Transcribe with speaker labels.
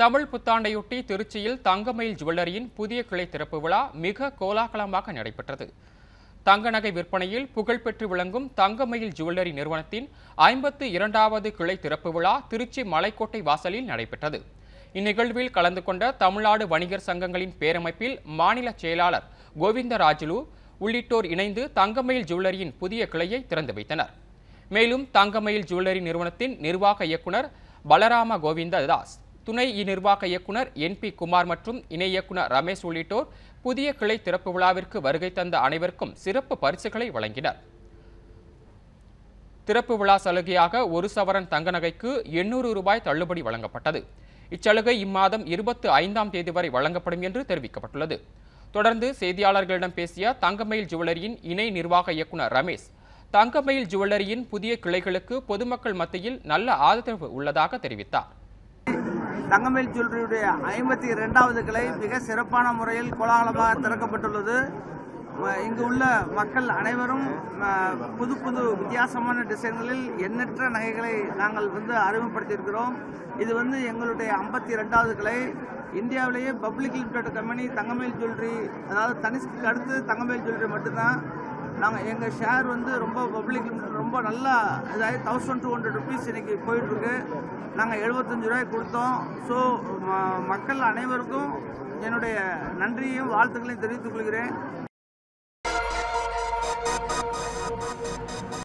Speaker 1: தமிழ் புத்தாண்டையொட்டி திருச்சியில் தங்கமயில் ஜுவல்லரியின் புதிய கிளை திறப்பு விழா மிக கோலாகலமாக நடைபெற்றது. தங்க நகை விற்பனையில் புகழ்பெற்று விளங்கும் தங்கமயில் ஜுவல்லரி நிறுவனத்தின் ஐம்பத்து இரண்டாவது கிளை திறப்பு விழா திருச்சி மலைக்கோட்டை வாசலில் நடைபெற்றது. இந்நிகழ்வில் கலந்து கொண்ட தமிழ்நாடு வணிகர் சங்கங்களின் பேரமைப்பில் மாநில செயலாளர் கோவிந்தராஜுலு உள்ளிட்டோர் இணைந்து தங்கமயில் ஜுவல்லரியின் புதிய கிளையை திறந்து வைத்தனர். மேலும் தங்கமயில் ஜுவல்லரி நிறுவனத்தின் நிர்வாக இயக்குனர் பலராம கோவிந்த தாஸ் துணை நிர்வாக இயக்குனர் என் பி குமார் மற்றும் இணை இயக்குனர் ரமேஷ் உள்ளிட்டோர் புதிய கிளை திறப்பு விழாவிற்கு வருகை தந்த அனைவருக்கும் சிறப்பு பரிசுகளை வழங்கினர். திறப்பு விழா சலுகையாக ஒரு சவரன் தங்க நகைக்கு எண்ணூறு ரூபாய் தள்ளுபடி வழங்கப்பட்டது. இச்சலுகை இம்மாதம் இருபத்து ஐந்தாம் தேதி வரை வழங்கப்படும் என்று தெரிவிக்கப்பட்டுள்ளது. தொடர்ந்து செய்தியாளர்களிடம் பேசிய தங்கமயில் ஜுவல்லரியின் இணை நிர்வாக இயக்குனர் ரமேஷ் தங்கமயில் ஜுவல்லரியின் புதிய கிளைகளுக்கு பொதுமக்கள் மத்தியில் நல்ல ஆதரவு உள்ளதாக தெரிவித்தார்.
Speaker 2: தங்கமேல் ஜுவல்லரியுடைய ஐம்பத்தி இரண்டாவது கிளை மிக சிறப்பான முறையில் கோலாகலமாக திறக்கப்பட்டுள்ளது. இங்கு உள்ள மக்கள் அனைவரும் புது புது வித்தியாசமான டிசைன்களில் எண்ணற்ற நகைகளை நாங்கள் வந்து அறிமுகப்படுத்தியிருக்கிறோம். இது வந்து எங்களுடைய ஐம்பத்தி ரெண்டாவது கிளை. இந்தியாவிலேயே public limited company Thangamayil jewellery அதாவது தனிஷ்க்கு அடுத்து தங்கமேல் ஜுவல்லரி மட்டும்தான். நாங்கள் எங்கள் ஷேர் வந்து ரொம்ப பப்ளிக் ரொம்ப நல்லா இதாகி தௌசண்ட் டூ ஹண்ட்ரட் ருபீஸ் இன்றைக்கி போயிட்டுருக்கு. நாங்கள் எழுபத்தஞ்சு ரூபாய் கொடுத்தோம். ஸோ மக்கள் அனைவருக்கும் என்னுடைய நன்றியையும் வாழ்த்துக்களையும் தெரிவித்துக் கொள்கிறேன்.